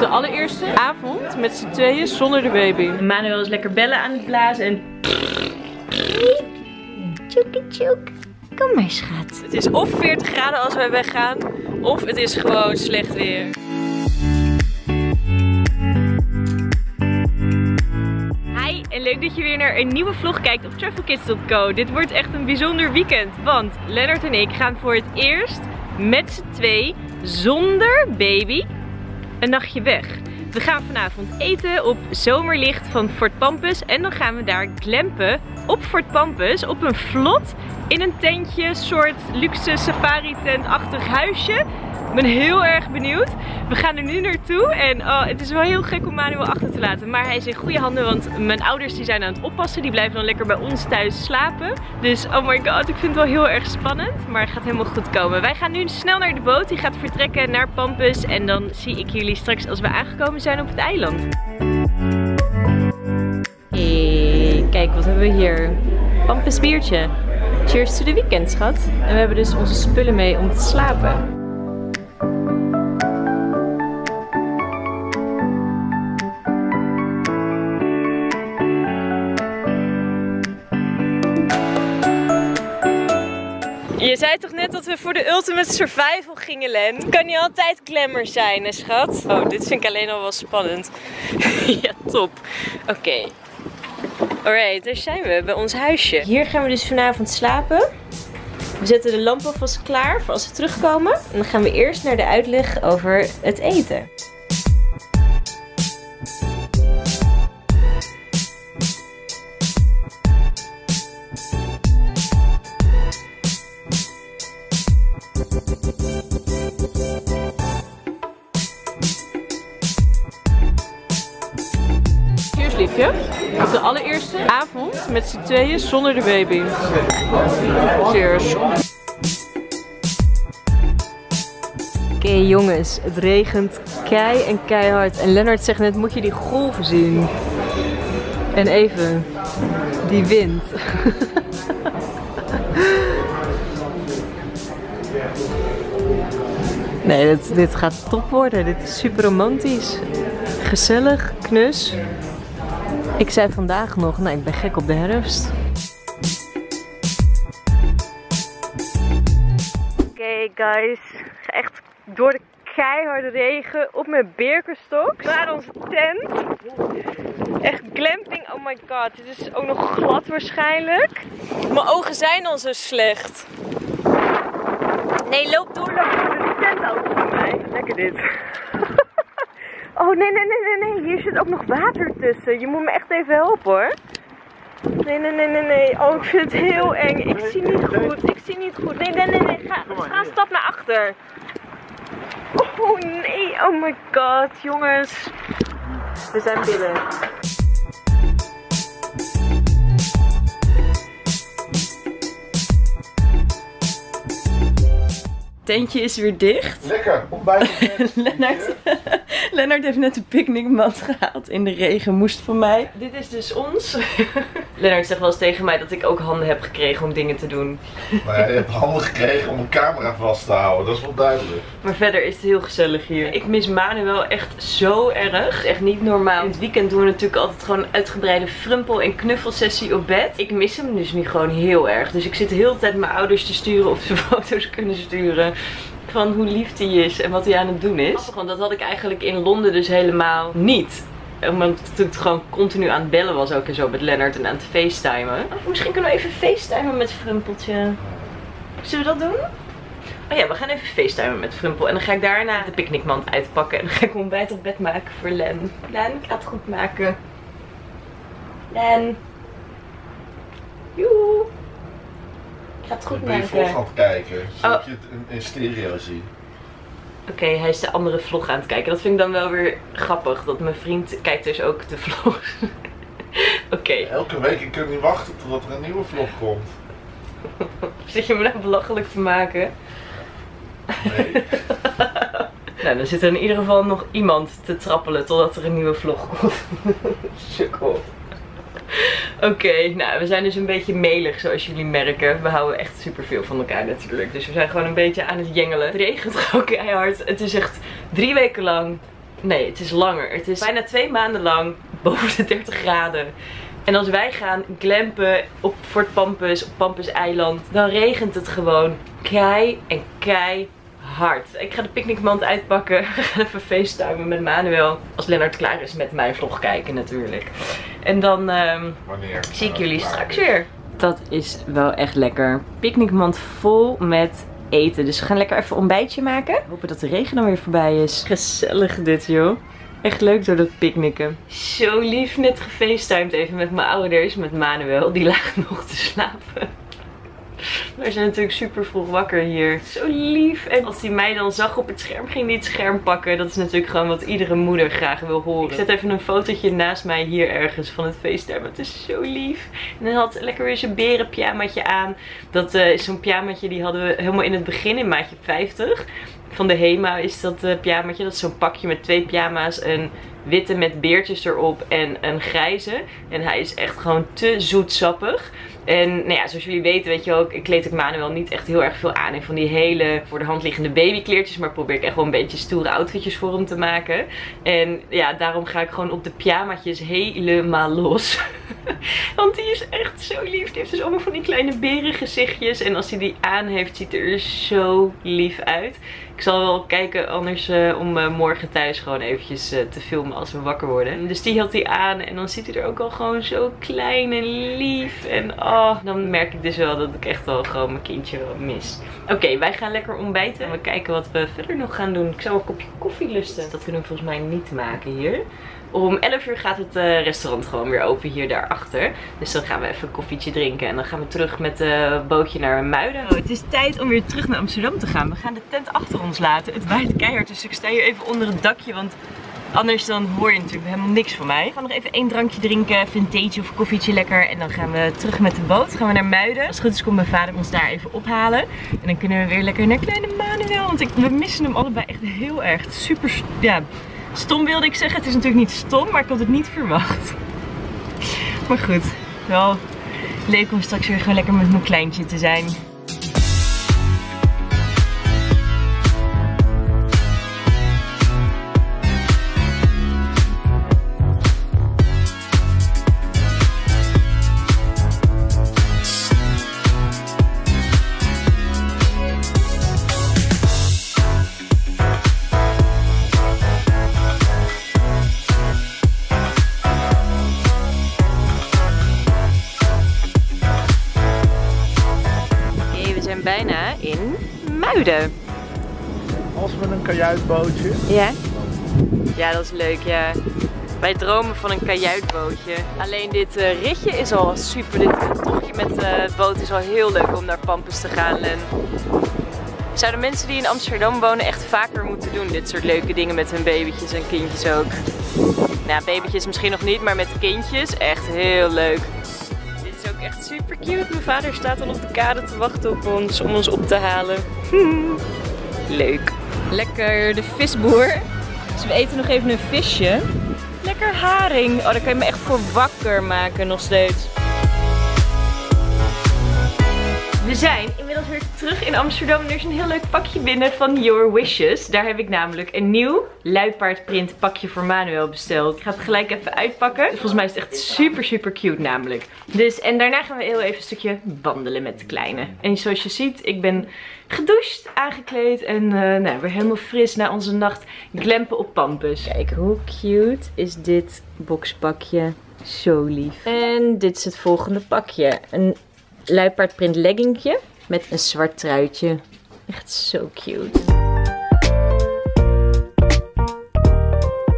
de allereerste avond met z'n tweeën zonder de baby. Manuel is lekker bellen aan het blazen en... Tjoeke tjoek. Kom maar schat. Het is of 40 graden als wij weggaan, of het is gewoon slecht weer. Hi en leuk dat je weer naar een nieuwe vlog kijkt op travelkids.co. Dit wordt echt een bijzonder weekend, want Lennart en ik gaan voor het eerst met z'n twee, zonder baby, een nachtje weg. We gaan vanavond eten op Zomerlicht van Fort Pampus en dan gaan we daar glampen op Fort Pampus op een vlot in een tentje, soort luxe safari tent-achtig huisje. Ik ben heel erg benieuwd. We gaan er nu naartoe en oh, het is wel heel gek om Manuel achter te laten. Maar hij is in goede handen, want mijn ouders die zijn aan het oppassen. Die blijven dan lekker bij ons thuis slapen. Dus oh my god, ik vind het wel heel erg spannend. Maar het gaat helemaal goed komen. Wij gaan nu snel naar de boot. Die gaat vertrekken naar Pampus. En dan zie ik jullie straks als we aangekomen zijn op het eiland. Hey, kijk wat hebben we hier. Pampus biertje. Cheers to the weekend, schat. En we hebben dus onze spullen mee om te slapen. Je zei toch net dat we voor de Ultimate Survival gingen, Len? Het kan niet altijd glamour zijn, hè, schat? Oh, dit vind ik alleen al wel spannend. ja, top. Oké. Alright, daar zijn we, bij ons huisje. Hier gaan we dus vanavond slapen. We zetten de lamp alvast klaar voor als we terugkomen. En dan gaan we eerst naar de uitleg over het eten. Avond met z'n tweeën zonder de baby. Cheers. Oké jongens, het regent kei en keihard. En Lennart zegt net, moet je die golven zien? En even, die wind. Nee, dit, dit gaat top worden. Dit is super romantisch. Gezellig, knus. Ik zei vandaag nog, nou ik ben gek op de herfst. Oké guys, echt door de keiharde regen op mijn Birkenstock naar onze tent. Echt glamping, oh my god, dit is ook nog glad waarschijnlijk. Mijn ogen zijn al zo slecht. Nee, loop door, loop door de tent open voor mij. Lekker dit. Oh nee, nee, nee, nee, nee. Hier zit ook nog water tussen. Je moet me echt even helpen hoor. Nee, nee, nee, nee, nee. Oh, ik vind het heel eng. Ik zie niet goed. Ik zie niet goed. Nee, nee, nee, nee. Ga, ga een stap naar achter. Oh nee. Oh my god, jongens. We zijn binnen. Tentje is weer dicht. Lekker, ontbijt. Lennart, Lennart heeft net een picknickmat gehaald in de regen, moest van mij. Dit is dus ons. Lennart zegt wel eens tegen mij dat ik ook handen heb gekregen om dingen te doen. Maar ja, je hebt handen gekregen om een camera vast te houden, dat is wel duidelijk. Maar verder is het heel gezellig hier. Ik mis Manuel echt zo erg. Echt niet normaal. In het weekend doen we natuurlijk altijd gewoon een uitgebreide frumpel- en knuffelsessie op bed. Ik mis hem dus nu gewoon heel erg. Dus ik zit de hele tijd mijn ouders te sturen of ze foto's kunnen sturen van hoe lief hij is en wat hij aan het doen is. Want dat had ik eigenlijk in Londen dus helemaal niet. Omdat ik gewoon continu aan het bellen was ook en zo met Lennart en aan het facetimen. Of misschien kunnen we even facetimen met Frumpeltje. Zullen we dat doen? Oh ja, we gaan even facetimen met Frumpel. En dan ga ik daarna de picknickmand uitpakken. En dan ga ik ontbijt op bed maken voor Len. Len, ik ga het goed maken. Len. Joe. Ik ga het goed je maken. vlog aan het kijken, zodat Oh. je het in, in stereo ziet. Oké, hij is de andere vlog aan het kijken. Dat vind ik dan wel weer grappig. Dat mijn vriend kijkt dus ook de vlogs. Oké, Elke week, ik kan niet wachten totdat er een nieuwe vlog komt. zit je me nou belachelijk te maken? Nee. Nou, dan zit er in ieder geval nog iemand te trappelen totdat er een nieuwe vlog komt. Sukkel. Oké, nou we zijn dus een beetje melig zoals jullie merken. We houden echt super veel van elkaar natuurlijk. Dus we zijn gewoon een beetje aan het jengelen. Het regent gewoon keihard. Het is echt drie weken lang Nee, het is langer. Het is bijna twee maanden lang boven de 30 graden. En als wij gaan glampen op Fort Pampus, op Pampus eiland, dan regent het gewoon kei en kei hard. Ik ga de picknickmand uitpakken. We gaan even facetimen met Manuel. Als Lennart klaar is met mijn vlog kijken natuurlijk. En dan ehm, zie ik jullie straks weer. Dat is wel echt lekker. Picknickmand vol met eten. Dus we gaan lekker even een ontbijtje maken. Hopen dat de regen dan weer voorbij is. Gezellig dit joh. Echt leuk door dat picknicken. Zo lief, net gefacetimed even met mijn ouders, met Manuel. Die lagen nog te slapen. Wij zijn natuurlijk super vroeg wakker hier. Zo lief. En als hij mij dan zag op het scherm, ging hij het scherm pakken. Dat is natuurlijk gewoon wat iedere moeder graag wil horen. Ik zet even een fotootje naast mij hier ergens van het FaceTime. Het is zo lief. En hij had lekker weer zijn berenpyjamaatje aan. Dat eh, is zo'n pyjamaatje die hadden we helemaal in het begin in maatje 50. Van de Hema is dat uh, pyjamaatje. Dat is zo'n pakje met twee pyjama's. Een witte met beertjes erop en een grijze. En hij is echt gewoon te zoetsappig. En nou ja, zoals jullie weten, weet je ook, ik kleed ik Manuel niet echt heel erg veel aan. En van die hele voor de hand liggende babykleertjes. Maar probeer ik echt wel een beetje stoere outfitjes voor hem te maken. En ja, daarom ga ik gewoon op de pyjamaatjes helemaal los. Want die is echt zo lief. Die heeft dus allemaal van die kleine berengezichtjes. En als hij die aan heeft, ziet er zo lief uit. Ik zal wel kijken anders uh, om uh, morgen thuis gewoon eventjes uh, te filmen als we wakker worden. Dus die had hij aan en dan ziet hij er ook al gewoon zo klein en lief. En oh, dan merk ik dus wel dat ik echt wel gewoon mijn kindje wel mis. Oké, okay, wij gaan lekker ontbijten en we kijken wat we verder nog gaan doen. Ik zou een kopje koffie lusten. Dat kunnen we volgens mij niet maken hier. Om 11 uur gaat het restaurant gewoon weer open hier daarachter. Dus dan gaan we even een koffietje drinken. En dan gaan we terug met het bootje naar Muiden. Oh, het is tijd om weer terug naar Amsterdam te gaan. We gaan de tent achter ons laten. Het waait keihard, dus ik sta hier even onder het dakje. Want anders dan hoor je natuurlijk helemaal niks van mij. We gaan nog even één drankje drinken. Vintage of koffietje lekker. En dan gaan we terug met de boot. Gaan we naar Muiden. Als goed komt mijn vader ons daar even ophalen. En dan kunnen we weer lekker naar kleine Manuel. Want ik, we missen hem allebei echt heel erg. Super, ja... Stom wilde ik zeggen. Het is natuurlijk niet stom, maar ik had het niet verwacht. Maar goed, wel leuk om straks weer gewoon lekker met mijn kleintje te zijn. Bijna in Muiden. Als met een kajuitbootje. Ja? Ja, dat is leuk, ja. Wij dromen van een kajuitbootje. Alleen dit uh, ritje is al super. Dit tochtje met uh, het boot is al heel leuk om naar Pampus te gaan. En zouden mensen die in Amsterdam wonen echt vaker moeten doen. Dit soort leuke dingen met hun babytjes en kindjes ook. Nou, babytjes misschien nog niet, maar met kindjes echt heel leuk ook echt super cute. Mijn vader staat al op de kade te wachten op ons om ons op te halen. Leuk. Lekker de visboer. Dus we eten nog even een visje. Lekker haring. Oh, daar kan je me echt voor wakker maken nog steeds. We zijn inmiddels weer terug in Amsterdam. Er is een heel leuk pakje binnen van Your Wishes. Daar heb ik namelijk een nieuw luipaardprint pakje voor Manuel besteld. Ik ga het gelijk even uitpakken. Volgens mij is het echt super super cute namelijk. Dus en daarna gaan we heel even een stukje wandelen met de kleine. En zoals je ziet, ik ben gedoucht, aangekleed en uh, nou, weer helemaal fris na onze nacht glampen op Pampus. Kijk, hoe cute is dit boxpakje. Zo lief. En dit is het volgende pakje. Een luipaardprint leggingje met een zwart truitje. Echt zo cute.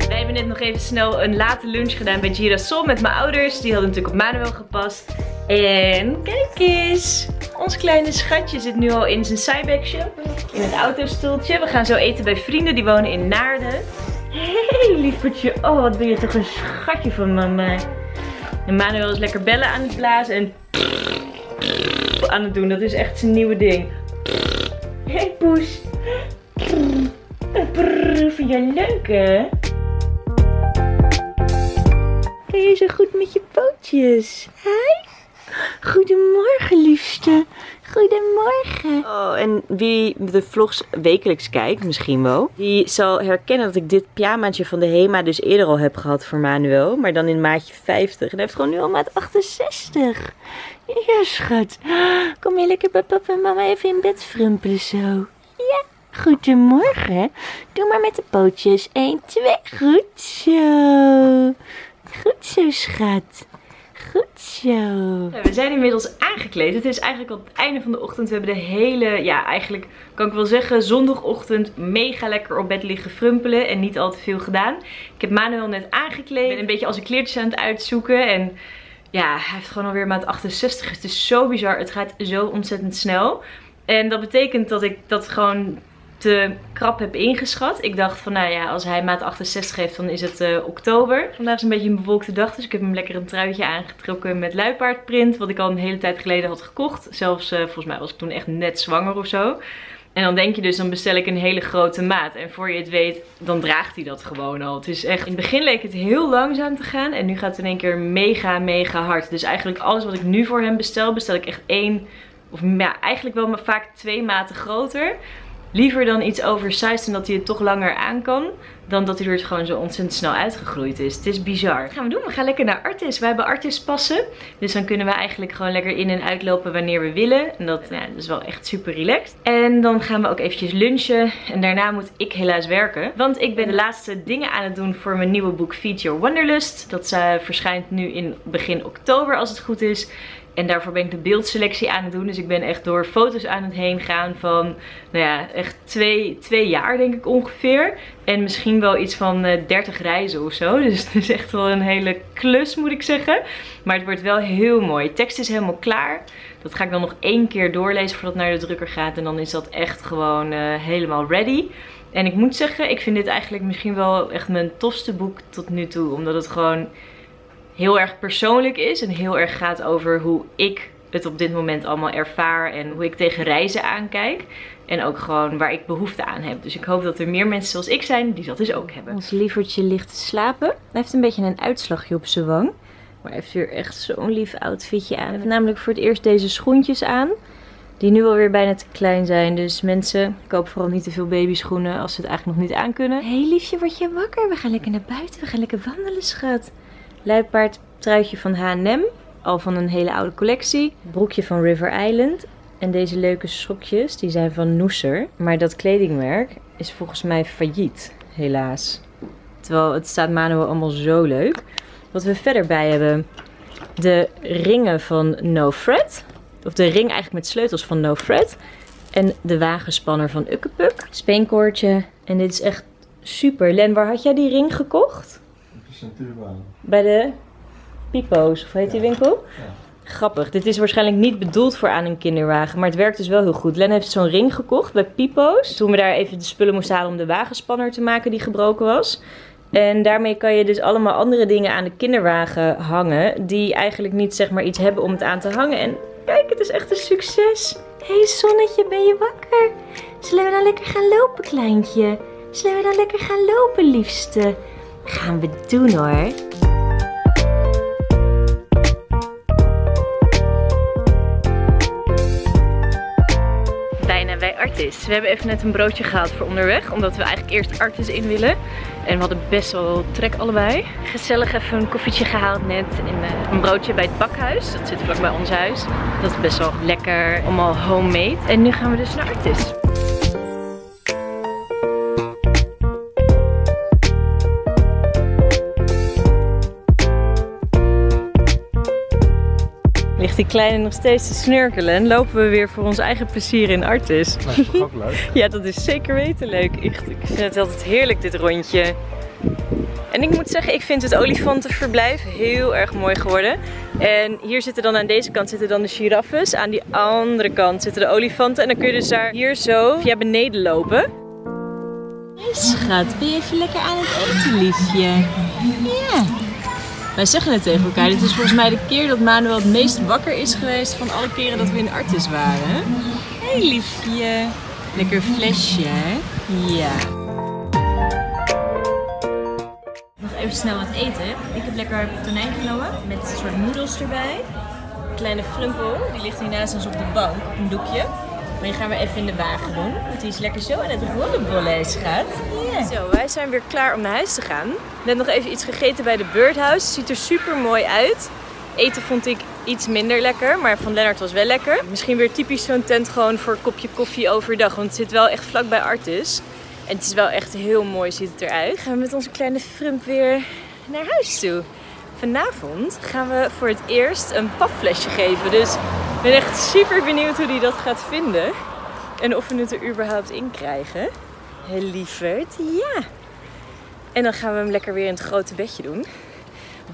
Wij hebben net nog even snel een late lunch gedaan bij Girasol met mijn ouders. Die hadden natuurlijk op Manuel gepast. En kijk eens. Ons kleine schatje zit nu al in zijn cybagsje. In het autostoeltje. We gaan zo eten bij vrienden die wonen in Naarden. Hey lievertje. Oh wat ben je toch een schatje van mama. En Manuel is lekker bellen aan het blazen. En aan het doen. Dat is echt zijn nieuwe ding. Hey, poes. Vind jij leuk hè? Kan je zo goed met je pootjes? Hi. Goedemorgen liefste. Goedemorgen. Oh, en wie de vlogs wekelijks kijkt, misschien wel, die zal herkennen dat ik dit pyjamaatje van de Hema dus eerder al heb gehad voor Manuel. Maar dan in maatje 50. En hij heeft gewoon nu al maat 68. Ja, schat. Kom je lekker bij papa en mama even in bed frumpelen zo. Ja, goedemorgen. Doe maar met de pootjes. 1, 2. Goed zo. Goed zo, schat. Goed zo. We zijn inmiddels aangekleed. Het is eigenlijk al het einde van de ochtend. We hebben de hele, ja eigenlijk kan ik wel zeggen, zondagochtend mega lekker op bed liggen frumpelen. En niet al te veel gedaan. Ik heb Manuel net aangekleed. Ik ben een beetje als een kleertjes aan het uitzoeken. En ja, hij heeft gewoon alweer maat 68. Het is zo bizar. Het gaat zo ontzettend snel. En dat betekent dat ik dat gewoon te krap heb ingeschat. Ik dacht van nou ja, als hij maat 68 heeft, dan is het uh, oktober. Vandaag is een beetje een bewolkte dag, dus ik heb hem lekker een truitje aangetrokken met luipaardprint. Wat ik al een hele tijd geleden had gekocht. Zelfs, uh, volgens mij was ik toen echt net zwanger of zo. En dan denk je dus, dan bestel ik een hele grote maat. En voor je het weet, dan draagt hij dat gewoon al. Het is echt, in het begin leek het heel langzaam te gaan. En nu gaat het in één keer mega, mega hard. Dus eigenlijk alles wat ik nu voor hem bestel, bestel ik echt één, of ja, eigenlijk wel maar vaak twee maten groter. Liever dan iets oversized en dat hij het toch langer aan kan. Dan dat hij er gewoon zo ontzettend snel uitgegroeid is. Het is bizar. Wat gaan we doen? We gaan lekker naar Artis. We hebben Artis passen. Dus dan kunnen we eigenlijk gewoon lekker in en uitlopen wanneer we willen. En dat, dat is wel echt super relaxed. En dan gaan we ook eventjes lunchen. En daarna moet ik helaas werken. Want ik ben de laatste dingen aan het doen voor mijn nieuwe boek Feed Your Wanderlust. Dat uh, verschijnt nu in begin oktober als het goed is. En daarvoor ben ik de beeldselectie aan het doen. Dus ik ben echt door foto's aan het heen gaan van, nou ja, echt twee, twee jaar denk ik ongeveer. En misschien wel iets van uh, 30 reizen of zo. Dus het is echt wel een hele klus moet ik zeggen. Maar het wordt wel heel mooi. De tekst is helemaal klaar. Dat ga ik dan nog één keer doorlezen voordat het naar de drukker gaat. En dan is dat echt gewoon uh, helemaal ready. En ik moet zeggen, ik vind dit eigenlijk misschien wel echt mijn tofste boek tot nu toe. Omdat het gewoon heel erg persoonlijk is en heel erg gaat over hoe ik het op dit moment allemaal ervaar en hoe ik tegen reizen aankijk. En ook gewoon waar ik behoefte aan heb. Dus ik hoop dat er meer mensen zoals ik zijn die dat dus ook hebben. Ons lievertje ligt te slapen. Hij heeft een beetje een uitslagje op zijn wang. Maar hij heeft weer echt zo'n lief outfitje aan. Hij heeft namelijk voor het eerst deze schoentjes aan. Die nu alweer bijna te klein zijn. Dus mensen, koop vooral niet te veel babyschoenen als ze het eigenlijk nog niet aan kunnen. Hé hey, liefje, word je wakker? We gaan lekker naar buiten. We gaan lekker wandelen, schat. Luipaard truitje van H&M. Al van een hele oude collectie. Broekje van River Island. En deze leuke sokjes, die zijn van Noeser. Maar dat kledingmerk is volgens mij failliet, helaas. Terwijl het staat Manuel allemaal zo leuk. Wat we verder bij hebben, de ringen van No Fred. Of de ring eigenlijk met sleutels van No Fred. En de wagenspanner van Ukkepuk. Speenkoortje. En dit is echt super. Len, waar had jij die ring gekocht? Bij de Pipo's, of heet die winkel? Grappig. Dit is waarschijnlijk niet bedoeld voor aan een kinderwagen, maar het werkt dus wel heel goed. Len heeft zo'n ring gekocht bij Pipo's. Toen we daar even de spullen moesten halen om de wagenspanner te maken die gebroken was. En daarmee kan je dus allemaal andere dingen aan de kinderwagen hangen. Die eigenlijk niet zeg maar iets hebben om het aan te hangen. En kijk, het is echt een succes. Hé hey, zonnetje, ben je wakker? Zullen we dan lekker gaan lopen, kleintje? Zullen we dan lekker gaan lopen, liefste? Gaan we doen hoor. Bijna bij Artis. We hebben even net een broodje gehaald voor onderweg. Omdat we eigenlijk eerst Artis in willen. En we hadden best wel trek allebei. Gezellig even een koffietje gehaald net. En uh, een broodje bij het bakhuis. Dat zit vlak bij ons huis. Dat is best wel lekker. Allemaal homemade. En nu gaan we dus naar Artis. Ligt die kleine nog steeds te snurkelen en lopen we weer voor ons eigen plezier in Artis. Dat is toch ook leuk? ja, dat is zeker weten leuk. Echt, ik vind het altijd heerlijk dit rondje. En ik moet zeggen, ik vind het olifantenverblijf heel erg mooi geworden. En hier zitten dan aan deze kant zitten dan de giraffes. Aan die andere kant zitten de olifanten. En dan kun je dus daar hier zo via beneden lopen. Hey schat, ben je even lekker aan het eten, liefje? Ja. Wij zeggen het tegen elkaar. Dit is volgens mij de keer dat Manuel het meest wakker is geweest van alle keren dat we in Artis waren. Hé hey, liefje. Lekker flesje, hè? Ja. Nog even snel wat eten. Ik heb lekker tonijn genomen met een soort noedels erbij. Kleine frumpel, die ligt hier naast ons op de bank, op een doekje. Maar die gaan we even in de wagen doen. Want die is lekker zo aan het rollenbollen, schat. Ja. Zo, wij zijn weer klaar om naar huis te gaan. Net nog even iets gegeten bij de Birdhouse. Ziet er super mooi uit. Eten vond ik iets minder lekker, maar van Lennart was wel lekker. Misschien weer typisch zo'n tent gewoon voor een kopje koffie overdag. Want het zit wel echt vlak bij Artis. En het is wel echt heel mooi ziet het eruit. Gaan we met onze kleine frump weer naar huis toe. Vanavond gaan we voor het eerst een papflesje geven. Dus ik ben echt super benieuwd hoe hij dat gaat vinden. En of we het er überhaupt in krijgen. Heel lieverd, ja. En dan gaan we hem lekker weer in het grote bedje doen.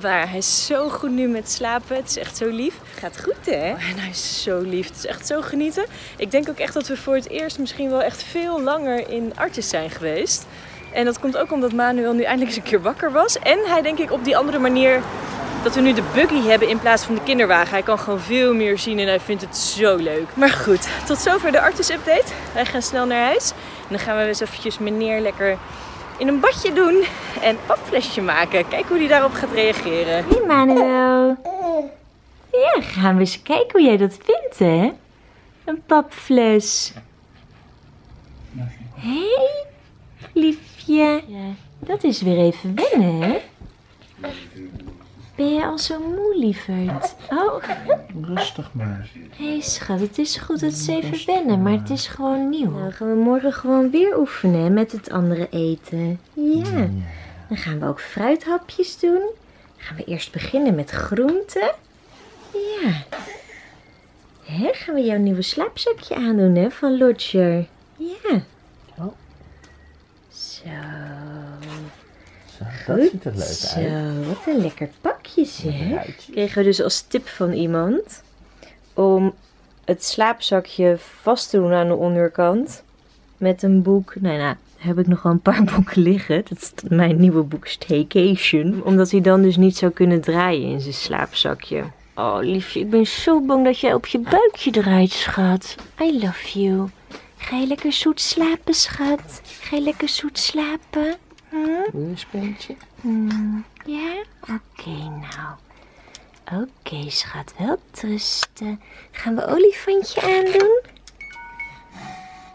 Waar hij is zo goed nu met slapen. Het is echt zo lief. Gaat goed hè? Oh, en hij is zo lief. Het is echt zo genieten. Ik denk ook echt dat we voor het eerst misschien wel echt veel langer in Artis zijn geweest. En dat komt ook omdat Manuel nu eindelijk eens een keer wakker was. En hij denk ik op die andere manier dat we nu de buggy hebben in plaats van de kinderwagen. Hij kan gewoon veel meer zien en hij vindt het zo leuk. Maar goed, tot zover de Artis update. Wij gaan snel naar huis. En dan gaan we eens eventjes meneer lekker in een badje doen en een papflesje maken. Kijk hoe hij daarop gaat reageren. Hey Manuel. Ja, gaan we eens kijken hoe jij dat vindt, hè? Een papfles. Hé, hey, liefje. Ja, dat is weer even wennen, hè? Ben je al zo moe, lieverd? Oh, Rustig maar. hé hey, schat, het is goed dat ze even wennen, maar het is gewoon nieuw. Nou, gaan we morgen gewoon weer oefenen hè, met het andere eten. Ja. Dan gaan we ook fruithapjes doen. Dan gaan we eerst beginnen met groenten. Ja. Hè, gaan we jouw nieuwe slaapzakje aandoen, hè, van Lodger. Ja. Zo. Zo, dat ziet er leuk Zo, uit. wat een lekker pakje zeg. Kregen we dus als tip van iemand om het slaapzakje vast te doen aan de onderkant met een boek. Nou, nou heb ik nog wel een paar boeken liggen. Dat is mijn nieuwe boek Staycation. Omdat hij dan dus niet zou kunnen draaien in zijn slaapzakje. Oh liefje, ik ben zo bang dat jij op je buikje draait, schat. I love you. Ga je lekker zoet slapen, schat? Ga je lekker zoet slapen? Hm? Wil je een speeltje? Hmm, ja? Oké, nou. Oké, schat, wel rusten. Gaan we olifantje aandoen?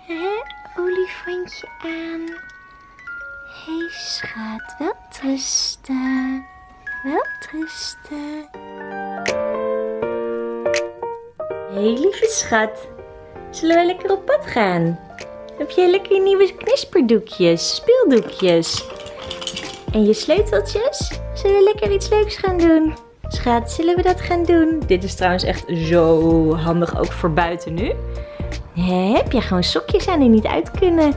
Hè? Olifantje aan. Hé, hey, schat, wel rusten. Wel rusten. Hé, hey, lieve schat. Zullen we lekker op pad gaan? Heb jij lekker nieuwe knisperdoekjes, speeldoekjes? En je sleuteltjes? Zullen we lekker iets leuks gaan doen? Schat, zullen we dat gaan doen? Dit is trouwens echt zo handig, ook voor buiten nu. Heb je gewoon sokjes aan die niet uit kunnen?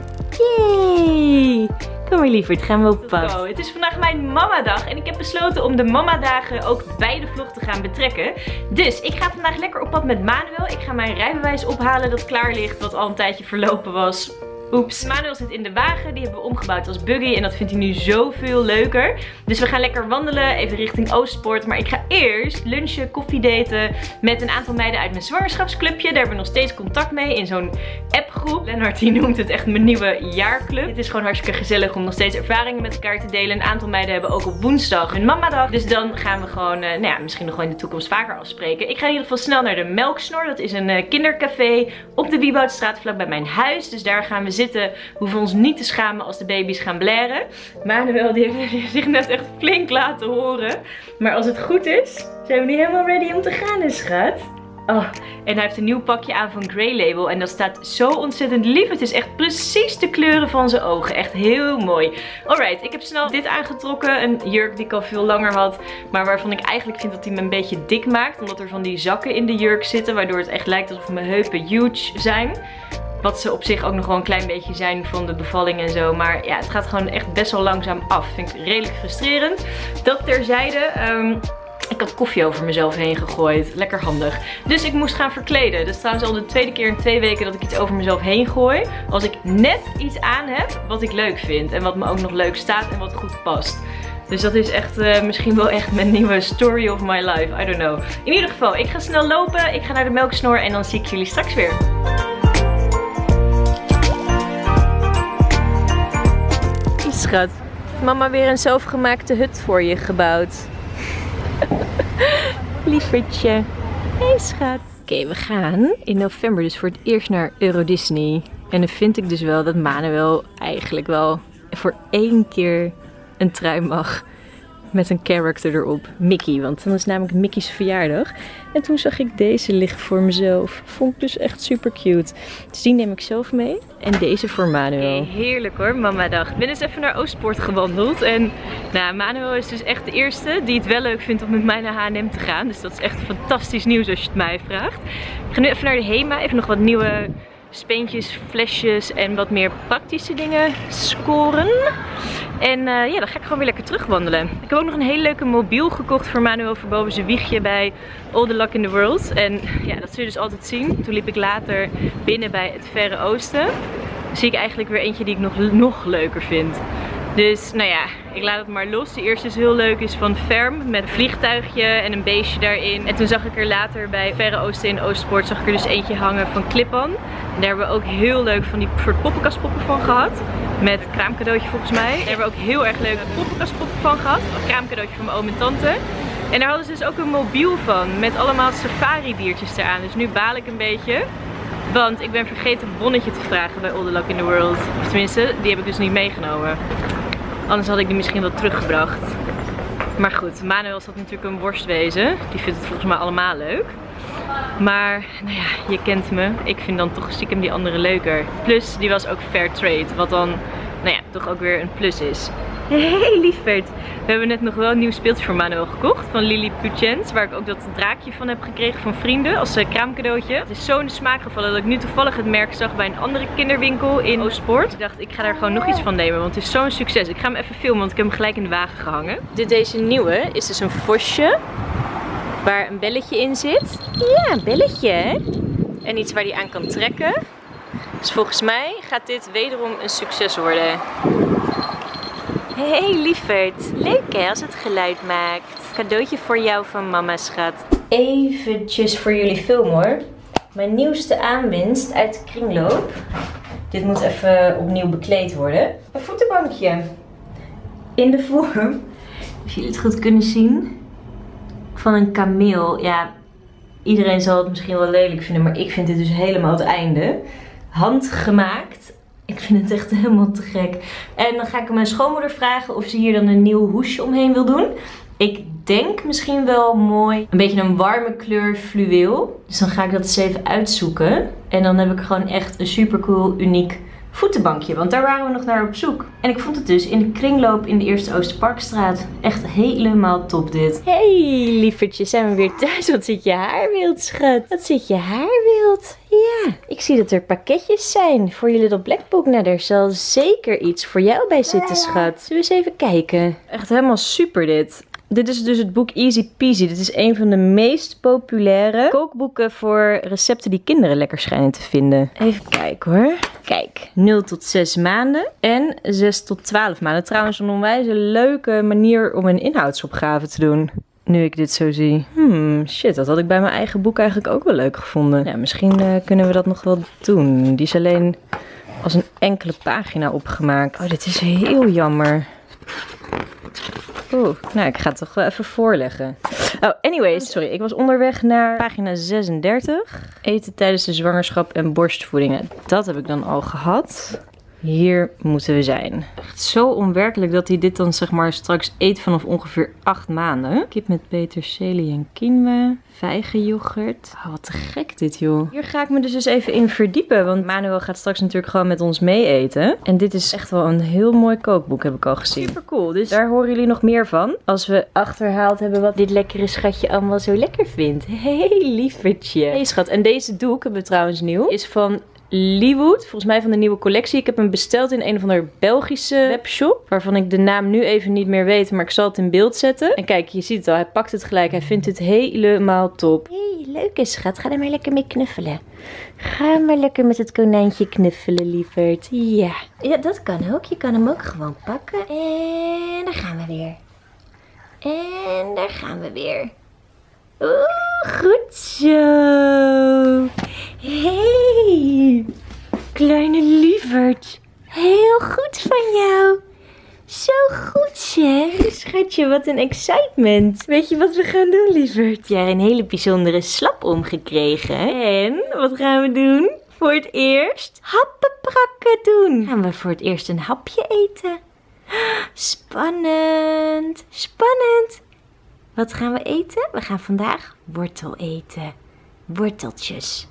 Yay! Kom maar lieverd, gaan we op pad. Het is vandaag mijn mamadag en ik heb besloten om de mamadagen ook bij de vlog te gaan betrekken. Dus ik ga vandaag lekker op pad met Manuel. Ik ga mijn rijbewijs ophalen dat klaar ligt, wat al een tijdje verlopen was. Oeps. Manuel zit in de wagen, die hebben we omgebouwd als buggy en dat vindt hij nu zoveel leuker. Dus we gaan lekker wandelen, even richting Oostpoort. Maar ik ga eerst lunchen, koffiedaten met een aantal meiden uit mijn zwangerschapsclubje. Daar hebben we nog steeds contact mee in zo'n appgroep. Lennart die noemt het echt mijn nieuwe jaarclub. Het is gewoon hartstikke gezellig om nog steeds ervaringen met elkaar te delen. Een aantal meiden hebben ook op woensdag hun mamadag. Dus dan gaan we gewoon, uh, nou ja, misschien nog wel in de toekomst vaker afspreken. Ik ga in ieder geval snel naar de Melksnor. Dat is een uh, kindercafé op de Wieboudstraat vlak bij mijn huis. Dus daar gaan we zitten. Hoeven ons niet te schamen als de baby's gaan blaren. Manuel die heeft zich net echt flink laten horen. Maar als het goed is, zijn we nu helemaal ready om te gaan, hè, schat. Oh, en hij heeft een nieuw pakje aan van Grey Label. En dat staat zo ontzettend lief. Het is echt precies de kleuren van zijn ogen. Echt heel mooi. Alright, ik heb snel dit aangetrokken. Een jurk die ik al veel langer had. Maar waarvan ik eigenlijk vind dat hij me een beetje dik maakt. Omdat er van die zakken in de jurk zitten. Waardoor het echt lijkt alsof mijn heupen huge zijn. Wat ze op zich ook nog wel een klein beetje zijn van de bevalling en zo. Maar ja, het gaat gewoon echt best wel langzaam af. Vind ik redelijk frustrerend. Dat terzijde. Um, ik had koffie over mezelf heen gegooid. Lekker handig. Dus ik moest gaan verkleden. Dat is trouwens al de tweede keer in twee weken dat ik iets over mezelf heen gooi. Als ik net iets aan heb wat ik leuk vind. En wat me ook nog leuk staat en wat goed past. Dus dat is echt uh, misschien wel echt mijn nieuwe story of my life. I don't know. In ieder geval, ik ga snel lopen. Ik ga naar de melksnor en dan zie ik jullie straks weer. Schat, mama weer een zelfgemaakte hut voor je gebouwd. Lievertje. Hey schat. Oké, we gaan in november dus voor het eerst naar Euro Disney. En dan vind ik dus wel dat Manuel eigenlijk wel voor één keer een trui mag met een character erop. Mickey, want dan is namelijk Mickey's verjaardag. En toen zag ik deze liggen voor mezelf. Vond ik dus echt super cute. Dus die neem ik zelf mee. En deze voor Manuel. heerlijk hoor, mama dag. Ik ben dus even naar Oostpoort gewandeld. En nou, Manuel is dus echt de eerste die het wel leuk vindt om met mij naar H&M te gaan. Dus dat is echt fantastisch nieuws als je het mij vraagt. Ik ga nu even naar de HEMA. Even nog wat nieuwe speentjes, flesjes en wat meer praktische dingen scoren. En uh, ja, dan ga ik gewoon weer lekker terugwandelen. Ik heb ook nog een hele leuke mobiel gekocht voor Manuel voor boven zijn wiegje bij All the Luck in the World. En ja, dat zul je dus altijd zien. Toen liep ik later binnen bij het Verre Oosten. Zie ik eigenlijk weer eentje die ik nog, nog leuker vind. Dus nou ja, ik laat het maar los. De eerste is heel leuk, is van Ferm met een vliegtuigje en een beestje daarin. En toen zag ik er later bij Verre Oosten in Oostpoort zag ik er dus eentje hangen van Clip-On. En daar hebben we ook heel leuk van die soort poppenkastpoppen van gehad. Met kraamcadeautje volgens mij. Daar hebben we ook heel erg leuke poppenkastpoppen van gehad. Een kraamcadeautje van mijn oom en tante. En daar hadden ze dus ook een mobiel van. Met allemaal safari diertjes eraan. Dus nu baal ik een beetje. Want ik ben vergeten bonnetje te vragen bij All the Luck in the World. Of tenminste, die heb ik dus niet meegenomen. Anders had ik die misschien wel teruggebracht. Maar goed, Manuel zat natuurlijk een worstwezen. Die vindt het volgens mij allemaal leuk. Maar, nou ja, je kent me. Ik vind dan toch stiekem die andere leuker. Plus, die was ook fair trade. Wat dan, toch ook weer een plus is. Hey lieverd. We hebben net nog wel een nieuw speeltje voor Manuel gekocht. Van Lily Puchens. Waar ik ook dat draakje van heb gekregen van vrienden. Als uh, kraamcadeautje. Het is zo in smaak gevallen dat ik nu toevallig het merk zag bij een andere kinderwinkel in Oostpoort. Ik dacht ik ga daar gewoon nog iets van nemen. Want het is zo'n succes. Ik ga hem even filmen want ik heb hem gelijk in de wagen gehangen. Dit, deze nieuwe is dus een vosje. Waar een belletje in zit. Ja, een belletje hè. En iets waar hij aan kan trekken. Dus volgens mij gaat dit wederom een succes worden. Hey lieverd, leuk hè als het geluid maakt. Cadeautje voor jou van mama schat. Eventjes voor jullie film hoor. Mijn nieuwste aanwinst uit de kringloop. Dit moet even opnieuw bekleed worden. Een voetenbankje. In de vorm, als jullie het goed kunnen zien, van een kameel. Ja, iedereen zal het misschien wel lelijk vinden, maar ik vind dit dus helemaal het einde. Handgemaakt ik vind het echt helemaal te gek. En dan ga ik mijn schoonmoeder vragen of ze hier dan een nieuw hoesje omheen wil doen. Ik denk misschien wel mooi een beetje een warme kleur fluweel. Dus dan ga ik dat eens even uitzoeken. En dan heb ik gewoon echt een super cool, uniek voetenbankje. Want daar waren we nog naar op zoek. En ik vond het dus in de kringloop in de Eerste Oosterparkstraat. Echt helemaal top dit. Hey lievertje, zijn we weer thuis. Wat zit je haar wild, schat? Wat zit je haar wild? Ja, ik zie dat er pakketjes zijn voor je Little Black Book. Nou, er zal zeker iets voor jou bij zitten, schat. Zullen we eens even kijken? Echt helemaal super dit. Dit is dus het boek Easy Peasy. Dit is een van de meest populaire kookboeken voor recepten die kinderen lekker schijnen te vinden. Even kijken hoor. Kijk, 0 tot 6 maanden en 6 tot 12 maanden. Trouwens een onwijs leuke manier om een inhoudsopgave te doen. Nu ik dit zo zie. Hmm, shit, dat had ik bij mijn eigen boek eigenlijk ook wel leuk gevonden. Ja, misschien uh, kunnen we dat nog wel doen. Die is alleen als een enkele pagina opgemaakt. Oh, dit is heel jammer. Oeh, nou ik ga het toch wel even voorleggen. Oh, anyways, sorry. Ik was onderweg naar pagina 36. Eten tijdens de zwangerschap en borstvoedingen. Dat heb ik dan al gehad. Hier moeten we zijn. Echt zo onwerkelijk dat hij dit dan zeg maar straks eet vanaf ongeveer 8 maanden. Kip met peterselie en quinoa. Vijgenyoghurt. Oh, wat te gek dit joh. Hier ga ik me dus eens even in verdiepen. Want Manuel gaat straks natuurlijk gewoon met ons mee eten. En dit is echt wel een heel mooi kookboek heb ik al gezien. Super cool. Dus daar horen jullie nog meer van. Als we achterhaald hebben wat dit lekkere schatje allemaal zo lekker vindt. Hey lievertje. Hey schat. En deze doek hebben we trouwens nieuw. Is van Leewood, volgens mij van de nieuwe collectie. Ik heb hem besteld in een of andere Belgische webshop. Waarvan ik de naam nu even niet meer weet, maar ik zal het in beeld zetten. En kijk, je ziet het al, hij pakt het gelijk. Hij vindt het helemaal top. hey, leuk is schat. Ga er maar lekker mee knuffelen. Ga maar lekker met het konijntje knuffelen, lieverd. Ja. Ja, dat kan ook. Je kan hem ook gewoon pakken. En daar gaan we weer. En daar gaan we weer. Oeh, goed zo. Hey, kleine lieverd. Heel goed van jou. Zo goed zeg. Schatje, wat een excitement. Weet je wat we gaan doen, lieverd? Jij een hele bijzondere slap omgekregen. En wat gaan we doen? Voor het eerst happenprakken doen. Gaan we voor het eerst een hapje eten. Spannend. Spannend. Wat gaan we eten? We gaan vandaag wortel eten. Worteltjes.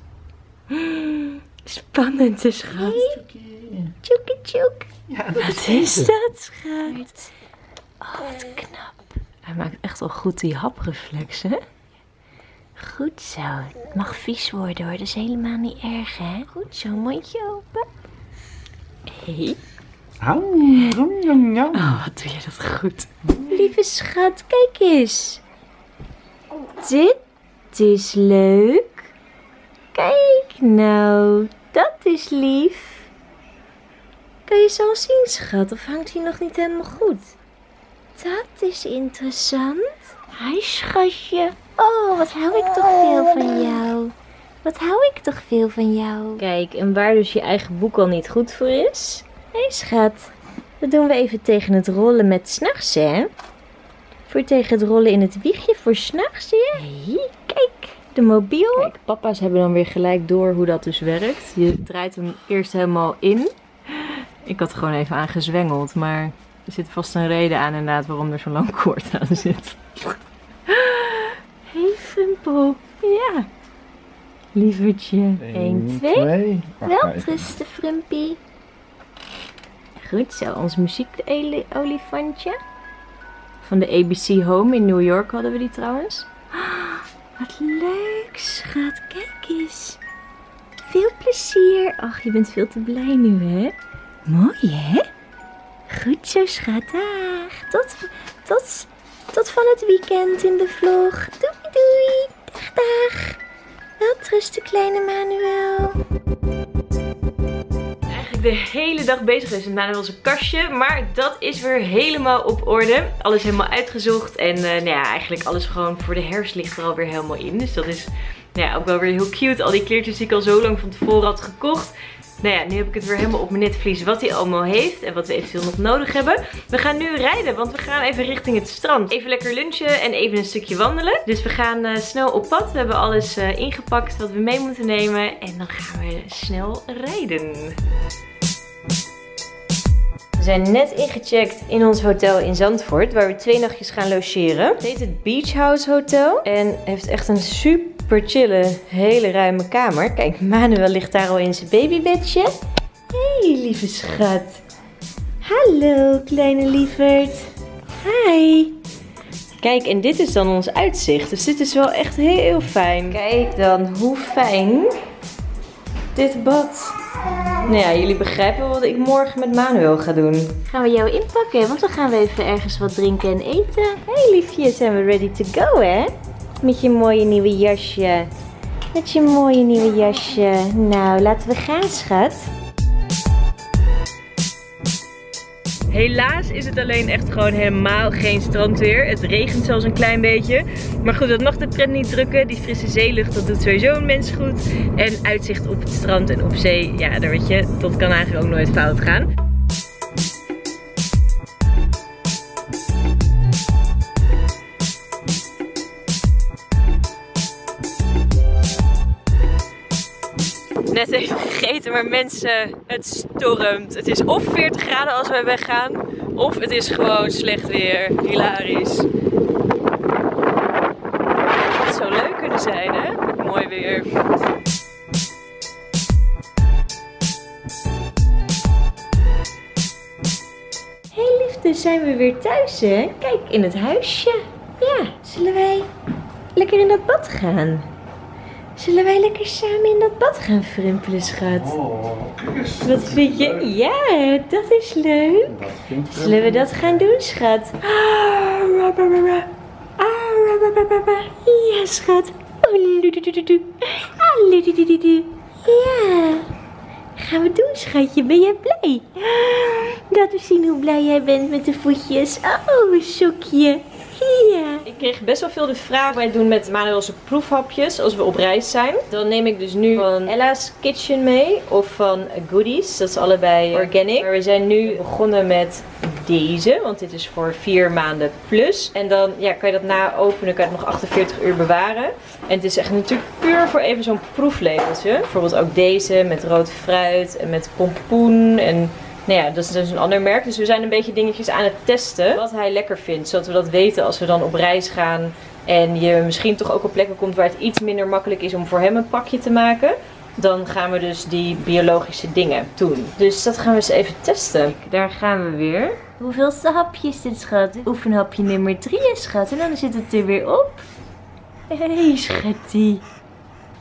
Spannend, hè, schat. Tjoeke tjoek. Wat is dat, schat? Oh, wat knap. Hij maakt echt wel goed die hapreflex, hè? Goed zo. Het mag vies worden, hoor. Dat is helemaal niet erg, hè? Goed zo, mondje open. Hé. Oh, wat doe je dat goed. Lieve schat, kijk eens. Dit is leuk. Kijk nou, dat is lief. Kan je zo zien, schat? Of hangt hij nog niet helemaal goed? Dat is interessant. Hi, schatje. Oh, wat hou ik toch veel van jou. Wat hou ik toch veel van jou. Kijk, en waar dus je eigen boek al niet goed voor is. Hé, hey, schat. Dat doen we even tegen het rollen met s'nachts, hè? Voor tegen het rollen in het wiegje voor s'nachts, hè? Hé, kijk. De mobiel. Kijk, papa's hebben dan weer gelijk door hoe dat dus werkt. Je draait hem eerst helemaal in. Ik had er gewoon even aan gezwengeld, maar er zit vast een reden aan inderdaad waarom er zo'n lang koord aan zit. Hey Frimpel. Ja. Lievertje. 1, 2. Wel rusten, Frimpie. Goed zo, ons muziek-olifantje. Van de ABC Home in New York hadden we die trouwens. Wat leuk, schat. Kijk eens. Veel plezier. Ach, je bent veel te blij nu, hè? Mooi, hè? Goed zo, schat. Dag. Tot, tot, tot van het weekend in de vlog. Doei, doei. Dag, dag. Welterusten, kleine Manuel. De hele dag bezig geweest met Manuel's kastje. Maar dat is weer helemaal op orde. Alles helemaal uitgezocht. En uh, nou ja, eigenlijk alles gewoon voor de herfst ligt er alweer helemaal in. Dus dat is nou ja, ook wel weer heel cute. Al die kleertjes die ik al zo lang van tevoren had gekocht. Nou ja, nu heb ik het weer helemaal op mijn netvlies wat hij allemaal heeft en wat we eventueel nog nodig hebben. We gaan nu rijden, want we gaan even richting het strand. Even lekker lunchen en even een stukje wandelen. Dus we gaan uh, snel op pad. We hebben alles uh, ingepakt wat we mee moeten nemen. En dan gaan we snel rijden. We zijn net ingecheckt in ons hotel in Zandvoort, waar we twee nachtjes gaan logeren. Het heet het Beach House Hotel en heeft echt een super super chille, hele ruime kamer. Kijk, Manuel ligt daar al in zijn babybedje. Hé, hey, lieve schat. Hallo, kleine lieverd. Hi. Kijk, en dit is dan ons uitzicht. Dus dit is wel echt heel fijn. Kijk dan hoe fijn dit bad. Nou ja, jullie begrijpen wat ik morgen met Manuel ga doen. Gaan we jou inpakken, want dan gaan we even ergens wat drinken en eten. Hé hey, liefje, zijn we ready to go hè? Met je mooie nieuwe jasje. Met je mooie nieuwe jasje. Nou, laten we gaan, schat. Helaas is het alleen echt gewoon helemaal geen strandweer. Het regent zelfs een klein beetje. Maar goed, dat mag de trend niet drukken. Die frisse zeelucht, dat doet sowieso een mens goed. En uitzicht op het strand en op zee, ja, daar weet je, dat kan eigenlijk ook nooit fout gaan. net even maar mensen, het stormt. Het is of 40 graden als wij weggaan, of het is gewoon slecht weer. Hilarisch. Het zou leuk kunnen zijn, hè? Met mooi weer. Hey liefde, zijn we weer thuis, hè? Kijk, in het huisje. Ja, zullen wij lekker in dat bad gaan? Zullen wij lekker samen in dat bad gaan frimpelen, schat? Oh, Wat vind je? Ja, dat is leuk. Zullen we dat gaan doen, schat? Ja, schat. Ja. Gaan we doen, schatje. Ben jij blij? Dat we zien hoe blij jij bent met de voetjes. Oh, sokje. Ik kreeg best wel veel de vraag wij doen met Manuelse proefhapjes als we op reis zijn. Dan neem ik dus nu van Ella's Kitchen mee of van Goodies. Dat is allebei organic. Maar we zijn nu begonnen met deze, want dit is voor vier maanden plus. En dan ja, kan je dat na openen, kan je het nog 48 uur bewaren. En het is echt natuurlijk puur voor even zo'n proeflepeltje. Bijvoorbeeld ook deze met rood fruit en met pompoen en... Nou ja, dat is dus een ander merk. Dus we zijn een beetje dingetjes aan het testen. Wat hij lekker vindt. Zodat we dat weten als we dan op reis gaan. En je misschien toch ook op plekken komt waar het iets minder makkelijk is om voor hem een pakje te maken. Dan gaan we dus die biologische dingen doen. Dus dat gaan we eens even testen. Daar gaan we weer. Hoeveelste hapje is dit, schat? Oefenhapje nummer 3 is, schat. En dan zit het er weer op. Hé, hey, schattie.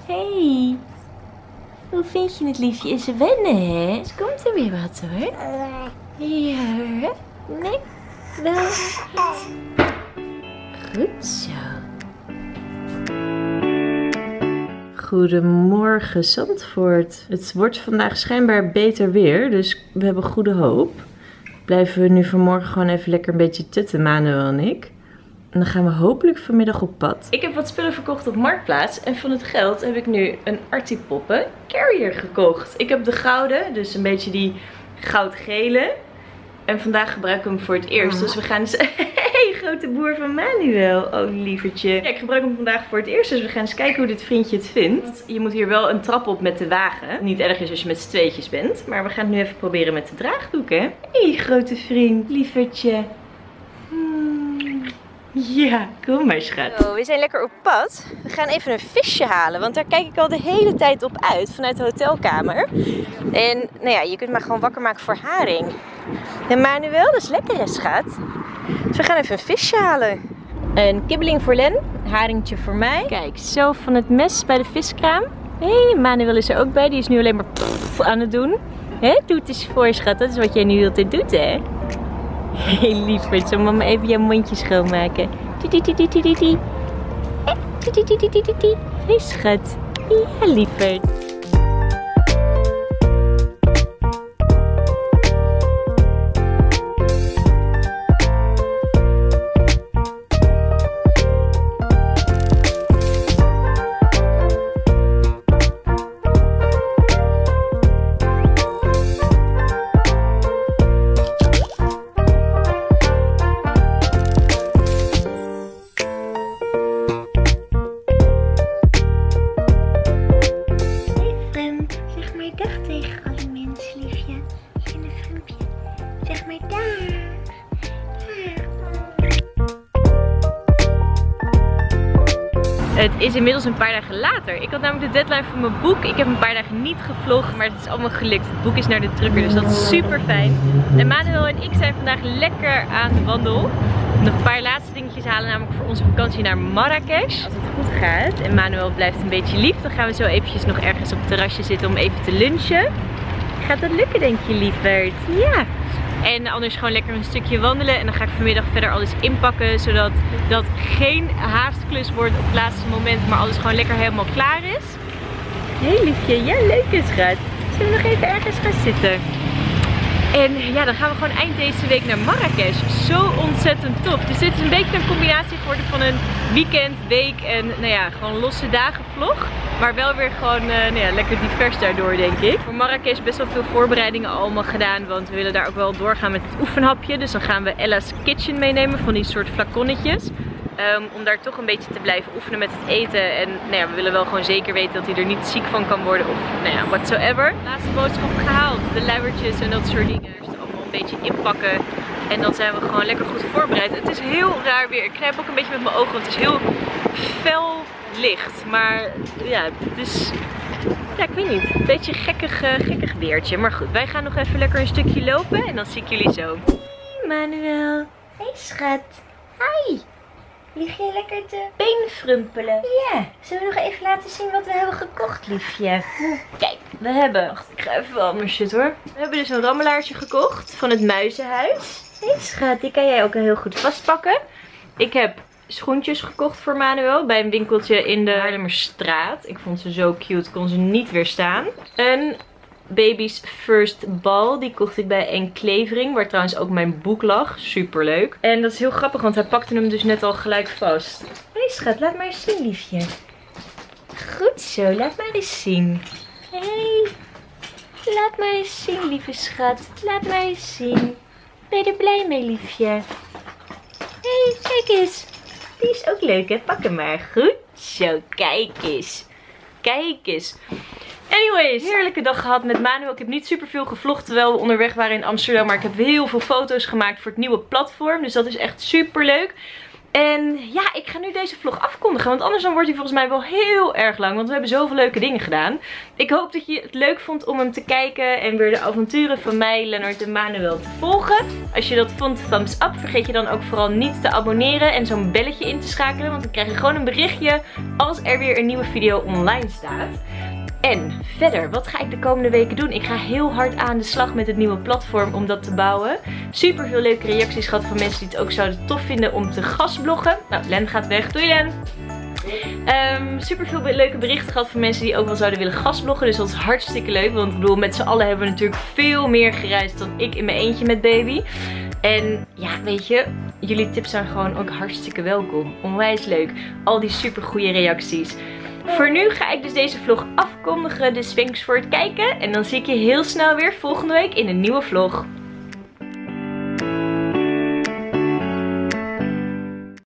Hey. Hoe vind je het, liefje? Is er wennen, hè? Dus komt er weer wat, hoor. Ja, hoor. Nee, wel goed. Goed zo. Goedemorgen Zandvoort. Het wordt vandaag schijnbaar beter weer, dus we hebben goede hoop. Blijven we nu vanmorgen gewoon even lekker een beetje tutten, Manuel en ik. En dan gaan we hopelijk vanmiddag op pad. Ik heb wat spullen verkocht op Marktplaats. En van het geld heb ik nu een Artipoppen carrier gekocht. Ik heb de gouden, dus een beetje die goudgele. En vandaag gebruik ik hem voor het eerst. Dus we gaan eens... hey, grote boer van Manuel. Oh, lievertje. Ja, ik gebruik hem vandaag voor het eerst. Dus we gaan eens kijken hoe dit vriendje het vindt. Je moet hier wel een trap op met de wagen. Niet erg is als je met z'n tweetjes bent. Maar we gaan het nu even proberen met de draagdoek, hè. hey, grote vriend. Lievertje. Ja, kom maar schat. Zo, we zijn lekker op pad. We gaan even een visje halen, want daar kijk ik al de hele tijd op uit vanuit de hotelkamer. En nou ja, je kunt maar gewoon wakker maken voor haring. En Manuel, dat is lekker hè schat. Dus we gaan even een visje halen. Een kibbeling voor Len, haringtje voor mij. Kijk, zo van het mes bij de viskraam. Hé, hey, Manuel is er ook bij. Die is nu alleen maar pff aan het doen. Hé, doe het eens voor schat. Dat is wat jij nu altijd doet hè. Hey, lieverd. Zal mama even jouw mondje schoonmaken? Hé, hey, schat. Ja, lieverd. Is inmiddels een paar dagen later. Ik had namelijk de deadline voor mijn boek. Ik heb een paar dagen niet gevlogd, maar het is allemaal gelukt. Het boek is naar de drukker, dus dat is super fijn. En Manuel en ik zijn vandaag lekker aan de wandel. Nog een paar laatste dingetjes halen, namelijk voor onze vakantie naar Marrakesh. Als het goed gaat en Manuel blijft een beetje lief, dan gaan we zo eventjes nog ergens op het terrasje zitten om even te lunchen. Gaat dat lukken denk je lieverd? Ja. En anders gewoon lekker een stukje wandelen. En dan ga ik vanmiddag verder alles inpakken. Zodat dat geen haastklus wordt op het laatste moment. Maar alles gewoon lekker helemaal klaar is. Hé hey, liefje, ja leuk is schat. Zullen we nog even ergens gaan zitten? En ja, dan gaan we gewoon eind deze week naar Marrakesh. Zo ontzettend tof. Dus dit is een beetje een combinatie geworden van een weekend, week en nou ja, gewoon losse dagen vlog. Maar wel weer gewoon uh, nou ja, lekker divers daardoor denk ik. Voor Marrakesh best wel veel voorbereidingen allemaal gedaan. Want we willen daar ook wel doorgaan met het oefenhapje. Dus dan gaan we Ella's Kitchen meenemen van die soort flaconnetjes. Um, om daar toch een beetje te blijven oefenen met het eten. En nou ja, we willen wel gewoon zeker weten dat hij er niet ziek van kan worden of nou ja, whatsoever. Laatste boodschap gehaald. De luiertjes en dat soort dingen. Dus allemaal een beetje inpakken. En dan zijn we gewoon lekker goed voorbereid. Het is heel raar weer. Ik knijp ook een beetje met mijn ogen, want het is heel fel licht. Maar ja, het is... Ja, ik weet niet. Een beetje gekkig, uh, gekkig weertje. Maar goed, wij gaan nog even lekker een stukje lopen. En dan zie ik jullie zo. Hey Manuel. Hey schat. Hi. Lig je lekker te beenfrumpelen? Ja. Zullen we nog even laten zien wat we hebben gekocht, liefje? Kijk, we hebben... Wacht, ik ga even wel mijn shit hoor. We hebben dus een rammelaartje gekocht van het muizenhuis. Schat, die kan jij ook heel goed vastpakken. Ik heb schoentjes gekocht voor Manuel bij een winkeltje in de Haarlemmerstraat. Ik vond ze zo cute, kon ze niet weerstaan. Een Baby's First Ball. Die kocht ik bij Enclevering. Waar trouwens ook mijn boek lag. Super leuk. En dat is heel grappig, want hij pakte hem dus net al gelijk vast. Hé hey, schat, laat maar eens zien, liefje. Goed zo, laat maar eens zien. Hé, hey, laat maar eens zien, lieve schat. Laat maar eens zien. Ben je er blij mee, liefje? Hé, hey, kijk eens. Die is ook leuk, hè? Pak hem maar. Goed zo, kijk eens. Kijk eens. Anyways, heerlijke dag gehad met Manuel. Ik heb niet super veel gevlogd terwijl we onderweg waren in Amsterdam. Maar ik heb heel veel foto's gemaakt voor het nieuwe platform. Dus dat is echt super leuk. En ja, ik ga nu deze vlog afkondigen. Want anders dan wordt hij volgens mij wel heel erg lang. Want we hebben zoveel leuke dingen gedaan. Ik hoop dat je het leuk vond om hem te kijken. En weer de avonturen van mij, Lennart en Manuel te volgen. Als je dat vond, thumbs up. Vergeet je dan ook vooral niet te abonneren. En zo'n belletje in te schakelen. Want dan krijg je gewoon een berichtje als er weer een nieuwe video online staat. En verder, wat ga ik de komende weken doen? Ik ga heel hard aan de slag met het nieuwe platform om dat te bouwen. Super veel leuke reacties gehad van mensen die het ook zouden tof vinden om te gastbloggen. Nou, Len gaat weg. Doei Len! Um, super veel leuke berichten gehad van mensen die ook wel zouden willen gastbloggen. Dus dat is hartstikke leuk. Want ik bedoel, met z'n allen hebben we natuurlijk veel meer gereisd dan ik in mijn eentje met baby. En ja, weet je, jullie tips zijn gewoon ook hartstikke welkom. Onwijs leuk. Al die super goede reacties. Voor nu ga ik dus deze vlog afkondigen. Dus thanks voor het kijken. En dan zie ik je heel snel weer volgende week in een nieuwe vlog.